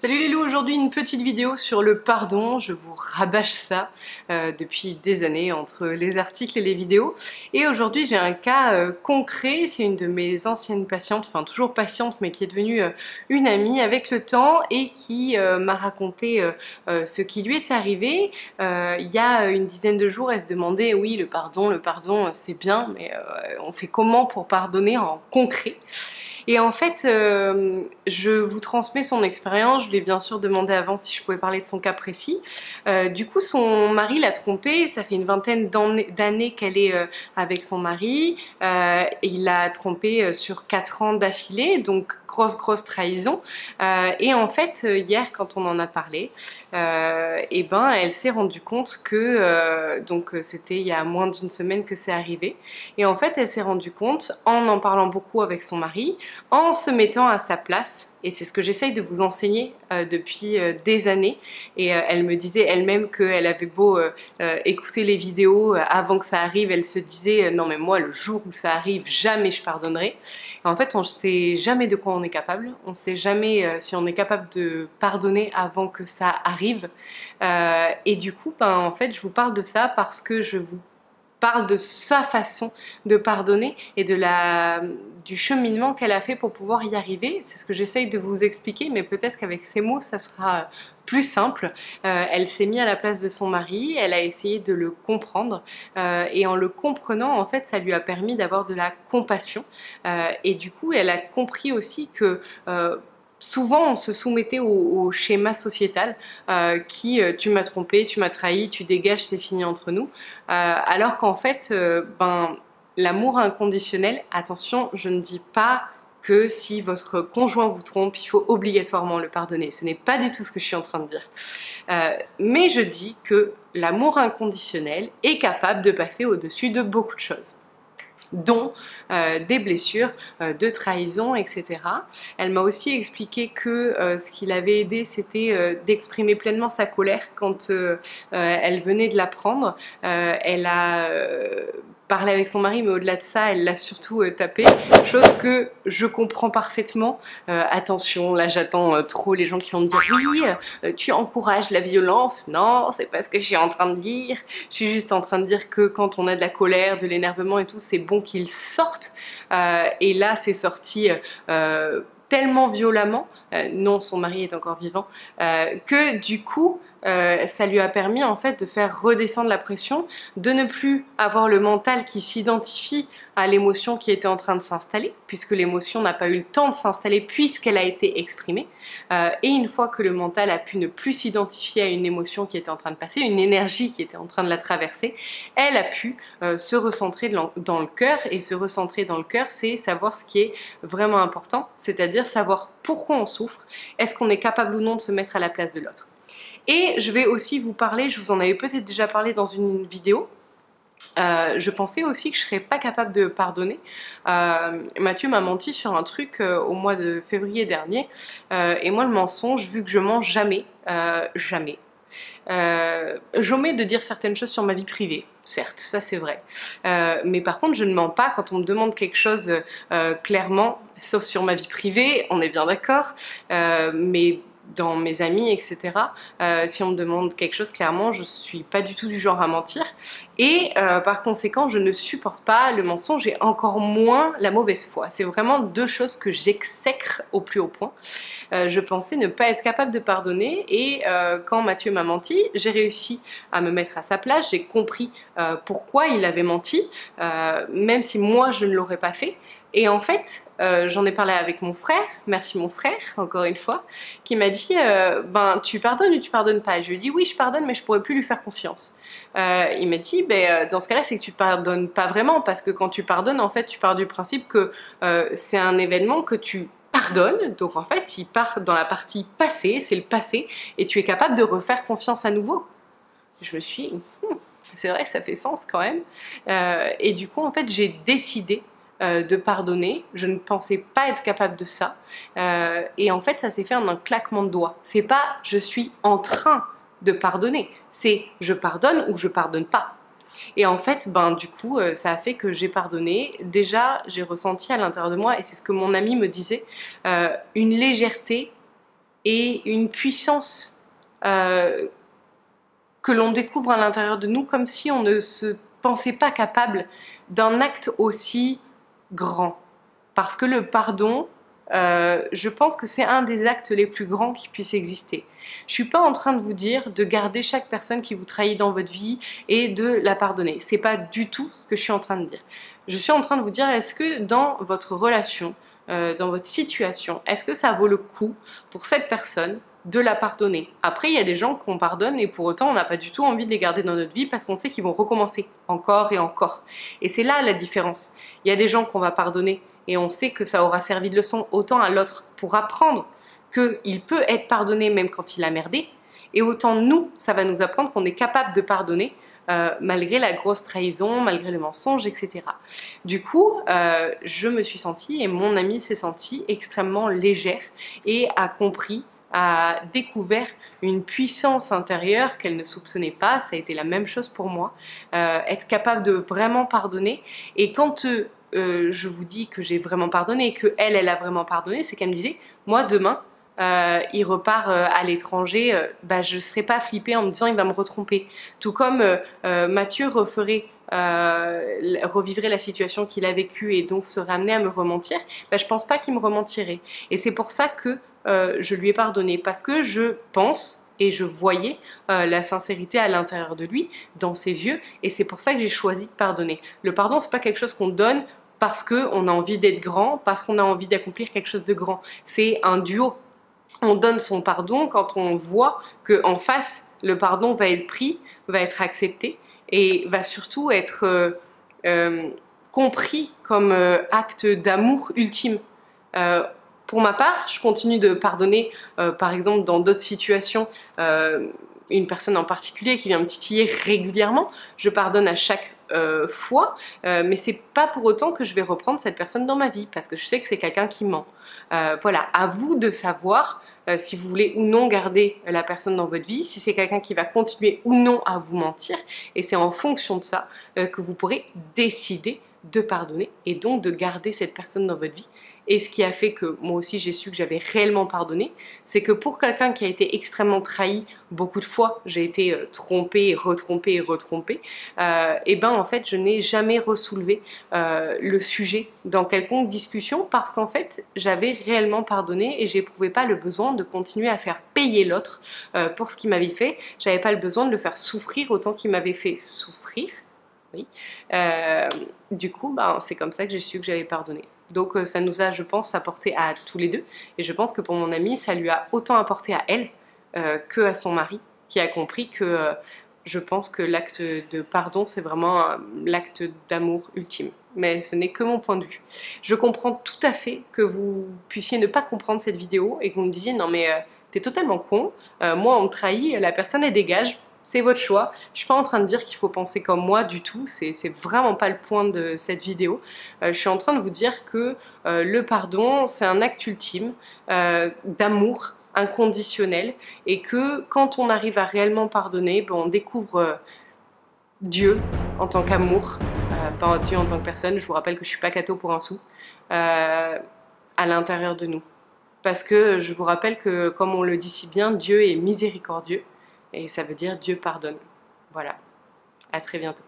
Salut les loups, aujourd'hui une petite vidéo sur le pardon, je vous rabâche ça euh, depuis des années entre les articles et les vidéos. Et aujourd'hui j'ai un cas euh, concret, c'est une de mes anciennes patientes, enfin toujours patiente mais qui est devenue euh, une amie avec le temps et qui m'a raconté ce qui lui est arrivé. Il y a une dizaine de jours, elle se demandait oui le pardon, le pardon c'est bien mais on fait comment pour pardonner en concret? Et en fait, euh, je vous transmets son expérience. Je lui ai bien sûr demandé avant si je pouvais parler de son cas précis. Euh, du coup, son mari l'a trompée. Ça fait une vingtaine d'années qu'elle est euh, avec son mari. il l'a trompée sur 4 ans d'affilée. Donc, grosse, grosse trahison. et en fait, hier, quand on en a parlé, eh ben, elle s'est rendue compte que, donc c'était il y a moins d'une semaine que c'est arrivé. Et en fait, elle s'est rendue compte, en en parlant beaucoup avec son mari, en se mettant à sa place. Et c'est ce que j'essaye de vous enseigner euh, depuis euh, des années. Et euh, elle me disait elle-même qu'elle avait beau écouter les vidéos avant que ça arrive, elle se disait non mais moi le jour où ça arrive, jamais je pardonnerai. en fait, on ne sait jamais de quoi on est capable. On ne sait jamais si on est capable de pardonner avant que ça arrive. et du coup, ben, en fait, je vous parle de ça parce que je vous parle de sa façon de pardonner et de la, du cheminement qu'elle a fait pour pouvoir y arriver. C'est ce que j'essaye de vous expliquer, mais peut-être qu'avec ces mots, ça sera plus simple. Euh, elle s'est mise à la place de son mari, elle a essayé de le comprendre, euh, et en le comprenant, en fait, ça lui a permis d'avoir de la compassion. Euh, et du coup, elle a compris aussi que souvent on se soumettait au, schéma sociétal euh, qui euh, tu m'as trompé, tu m'as trahi, tu dégages, c'est fini entre nous. Euh, alors qu'en fait, ben, l'amour inconditionnel, attention, je ne dis pas que si votre conjoint vous trompe, il faut obligatoirement le pardonner. Ce n'est pas du tout ce que je suis en train de dire. mais je dis que l'amour inconditionnel est capable de passer au-dessus de beaucoup de choses dont euh, des blessures euh, de trahison, etc. Elle m'a aussi expliqué que euh, ce qui l'avait aidé, c'était d'exprimer pleinement sa colère quand elle venait de l'apprendre. elle a parlé avec son mari, mais au-delà de ça, elle l'a surtout tapé, chose que je comprends parfaitement. attention, là j'attends trop les gens qui vont me dire oui, tu encourages la violence. Non, c'est pas ce que je suis en train de dire. Je suis juste en train de dire que quand on a de la colère, de l'énervement et tout, c'est bon qu'il sorte. Euh, et là, c'est sorti euh, tellement violemment, euh, non, son mari est encore vivant, que du coup, euh, ça lui a permis en fait de faire redescendre la pression, de ne plus avoir le mental qui s'identifie à l'émotion qui était en train de s'installer, puisque l'émotion n'a pas eu le temps de s'installer puisqu'elle a été exprimée. Euh, et une fois que le mental a pu ne plus s'identifier à une émotion qui était en train de passer, une énergie qui était en train de la traverser, elle a pu euh, se recentrer dans le cœur. Et se recentrer dans le cœur, c'est savoir ce qui est vraiment important, c'est-à-dire savoir pourquoi on souffre, est-ce qu'on est capable ou non de se mettre à la place de l'autre. Et je vais aussi vous parler, je vous en avais peut-être déjà parlé dans une vidéo, euh, je pensais aussi que je serais pas capable de pardonner. Euh, Mathieu m'a menti sur un truc euh, au mois de février dernier. et moi, le mensonge, vu que je mens jamais, jamais. J'omets de dire certaines choses sur ma vie privée, certes, ça c'est vrai. mais par contre, je ne mens pas quand on me demande quelque chose clairement, sauf sur ma vie privée, on est bien d'accord. mais dans mes amis, etc. Euh, si on me demande quelque chose, clairement, je suis pas du tout du genre à mentir. Et euh, par conséquent, je ne supporte pas le mensonge et encore moins la mauvaise foi. C'est vraiment deux choses que j'exècre au plus haut point. Euh, je pensais ne pas être capable de pardonner et quand Mathieu m'a menti, j'ai réussi à me mettre à sa place, j'ai compris pourquoi il avait menti, même si moi je ne l'aurais pas fait. Et en fait, euh, j'en ai parlé avec mon frère, merci mon frère, encore une fois, qui m'a dit euh, Ben, tu pardonnes ou tu pardonnes pas? Je lui ai dit Oui, je pardonne, mais je pourrais plus lui faire confiance. Euh, il m'a dit ben, Dans ce cas-là, c'est que tu pardonnes pas vraiment, parce que quand tu pardonnes, en fait, tu pars du principe que c'est un événement que tu pardonnes, donc en fait, il part dans la partie passée, c'est le passé, et tu es capable de refaire confiance à nouveau. Je me suis hmm, c'est vrai, ça fait sens quand même. et du coup, en fait, j'ai décidé euh, de pardonner. Je ne pensais pas être capable de ça. Euh, et en fait, ça s'est fait en un claquement de doigts. C'est pas je suis en train de pardonner, c'est je pardonne ou je pardonne pas. Et en fait, ben du coup, euh, ça a fait que j'ai pardonné. Déjà, j'ai ressenti à l'intérieur de moi, et c'est ce que mon ami me disait, une légèreté et une puissance que l'on découvre à l'intérieur de nous comme si on ne se pensait pas capable d'un acte aussi grand. Parce que le pardon, euh, je pense que c'est un des actes les plus grands qui puissent exister. Je suis pas en train de vous dire de garder chaque personne qui vous trahit dans votre vie et de la pardonner. C'est pas du tout ce que je suis en train de dire. Je suis en train de vous dire est-ce que dans votre relation, euh, dans votre situation, est-ce que ça vaut le coup pour cette personne de la pardonner. Après, il y a des gens qu'on pardonne et pour autant, on n'a pas du tout envie de les garder dans notre vie parce qu'on sait qu'ils vont recommencer encore et encore. Et c'est là la différence. Il y a des gens qu'on va pardonner et on sait que ça aura servi de leçon autant à l'autre pour apprendre qu'il peut être pardonné même quand il a merdé, et autant nous, ça va nous apprendre qu'on est capable de pardonner euh, malgré la grosse trahison, malgré le mensonge, etc. Du coup, euh, je me suis sentie, et mon amie s'est sentie extrêmement légère et a compris a découvert une puissance intérieure qu'elle ne soupçonnait pas. Ça a été la même chose pour moi. Euh, être capable de vraiment pardonner. Et quand euh, je vous dis que j'ai vraiment pardonné et que elle, elle a vraiment pardonné, c'est qu'elle me disait, moi demain, euh, il repart à l'étranger, bah, je ne serais pas flippée en me disant il va me retromper. Tout comme Mathieu referait revivrait la situation qu'il a vécue et donc se ramener à me rementir, bah, je pense pas qu'il me rementirait. Et c'est pour ça que euh, je lui ai pardonné parce que je pense et je voyais euh, la sincérité à l'intérieur de lui, dans ses yeux, et c'est pour ça que j'ai choisi de pardonner. Le pardon, c'est pas quelque chose qu'on donne parce qu'on a envie d'être grand, parce qu'on a envie d'accomplir quelque chose de grand. C'est un duo. On donne son pardon quand on voit que en face, le pardon va être pris, va être accepté et va surtout être euh, compris comme acte d'amour ultime. Pour ma part, je continue de pardonner, euh, par exemple, dans d'autres situations, euh, une personne en particulier qui vient me titiller régulièrement. Je pardonne à chaque euh, fois, mais c'est pas pour autant que je vais reprendre cette personne dans ma vie, parce que je sais que c'est quelqu'un qui ment. voilà, à vous de savoir si vous voulez ou non garder la personne dans votre vie, si c'est quelqu'un qui va continuer ou non à vous mentir, et c'est en fonction de ça que vous pourrez décider de pardonner et donc de garder cette personne dans votre vie et ce qui a fait que moi aussi j'ai su que j'avais réellement pardonné, c'est que pour quelqu'un qui a été extrêmement trahi beaucoup de fois, j'ai été euh, trompée, retrompée et retrompée, euh, et ben en fait je n'ai jamais ressoulevé euh, le sujet dans quelconque discussion parce qu'en fait j'avais réellement pardonné et j'éprouvais pas le besoin de continuer à faire payer l'autre pour ce qu'il m'avait fait. J'avais pas le besoin de le faire souffrir autant qu'il m'avait fait souffrir. Oui. du coup, ben, c'est comme ça que j'ai su que j'avais pardonné. Donc euh, ça nous a, je pense, apporté à tous les deux. Et je pense que pour mon amie, ça lui a autant apporté à elle euh, que à son mari, qui a compris que euh, je pense que l'acte de pardon, c'est vraiment l'acte d'amour ultime. Mais ce n'est que mon point de vue. Je comprends tout à fait que vous puissiez ne pas comprendre cette vidéo et que vous me disiez non mais t'es totalement con, moi on me trahit, la personne elle dégage c'est votre choix. Je suis pas en train de dire qu'il faut penser comme moi du tout, c'est vraiment pas le point de cette vidéo. Euh, je suis en train de vous dire que euh, le pardon, c'est un acte ultime euh, d'amour inconditionnel et que quand on arrive à réellement pardonner, ben, on découvre Dieu en tant qu'amour, pas Dieu en tant que personne. Je vous rappelle que je suis pas catho pour un sou, à l'intérieur de nous. Parce que je vous rappelle que, comme on le dit si bien, Dieu est miséricordieux et ça veut dire Dieu pardonne. Voilà, à très bientôt.